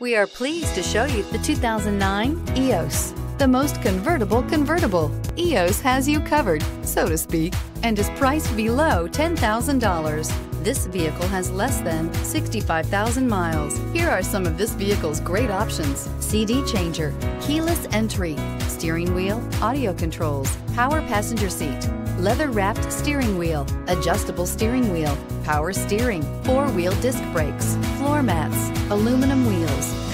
We are pleased to show you the 2009 EOS. The most convertible convertible. EOS has you covered, so to speak, and is priced below $10,000. This vehicle has less than 65,000 miles. Here are some of this vehicle's great options. CD changer, keyless entry, steering wheel, audio controls, power passenger seat, leather wrapped steering wheel, adjustable steering wheel, power steering, four wheel disc brakes, floor mats, aluminum wheels.